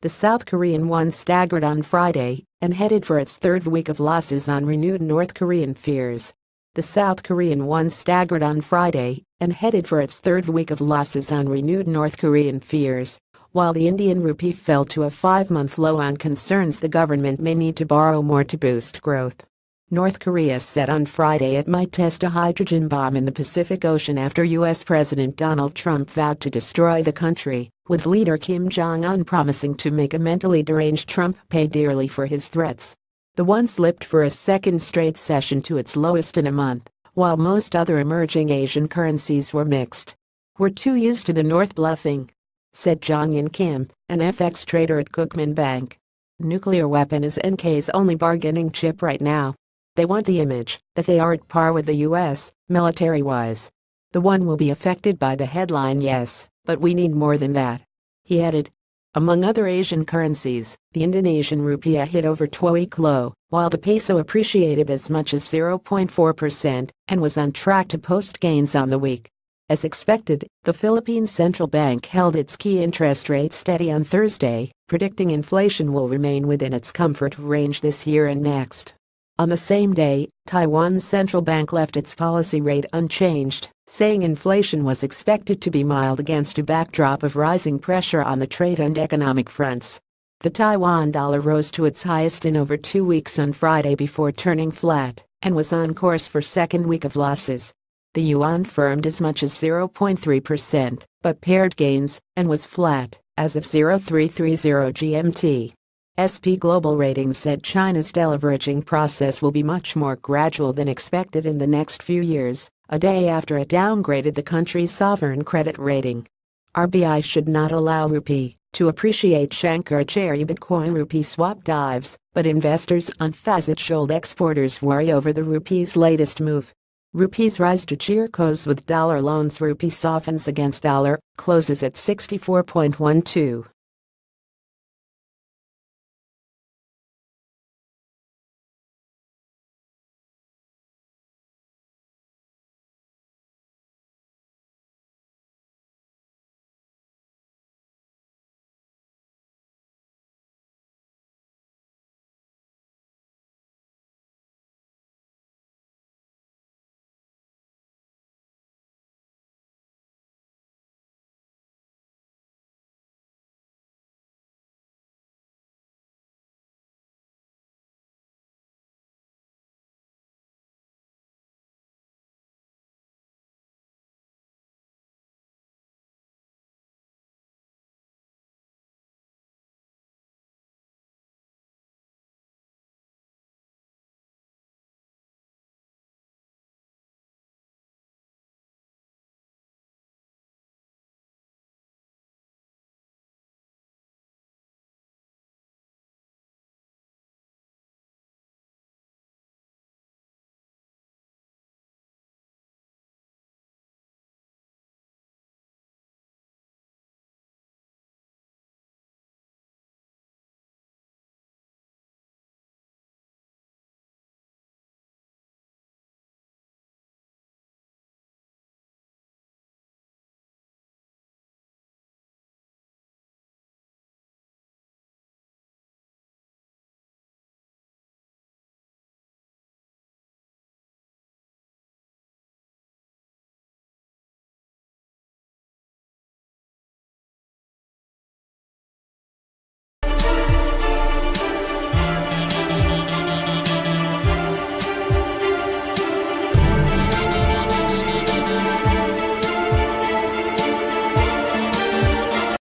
The South Korean won staggered on Friday and headed for its third week of losses on renewed North Korean fears. The South Korean won staggered on Friday and headed for its third week of losses on renewed North Korean fears, while the Indian rupee fell to a five-month low on concerns the government may need to borrow more to boost growth. North Korea said on Friday it might test a hydrogen bomb in the Pacific Ocean after U.S. President Donald Trump vowed to destroy the country, with leader Kim Jong-un promising to make a mentally deranged Trump pay dearly for his threats. The won slipped for a second straight session to its lowest in a month, while most other emerging Asian currencies were mixed. We're too used to the North bluffing, said Jong-in Kim, an FX trader at Kookmin Bank. Nuclear weapon is NK's only bargaining chip right now. They want the image that they are at par with the US, military-wise. The won will be affected by the headline yes, but we need more than that. He added. Among other Asian currencies, the Indonesian rupiah hit over two-week low, while the peso appreciated as much as 0.4% and was on track to post gains on the week. As expected, the Philippine Central Bank held its key interest rate steady on Thursday, predicting inflation will remain within its comfort range this year and next. On the same day, Taiwan's central bank left its policy rate unchanged, saying inflation was expected to be mild against a backdrop of rising pressure on the trade and economic fronts. The Taiwan dollar rose to its highest in over two weeks on Friday before turning flat and was on course for second week of losses. The yuan firmed as much as 0.3%, but paired gains and was flat as of 0330 GMT. S&P Global Ratings said China's deleveraging process will be much more gradual than expected in the next few years, a day after it downgraded the country's sovereign credit rating. RBI should not allow rupee to appreciate Shankaracharya Bitcoin rupee swap dives, but investors on FAST exporters worry over the rupee's latest move. Rupees rise to cheer close with dollar loans rupee softens against dollar, closes at 64.12.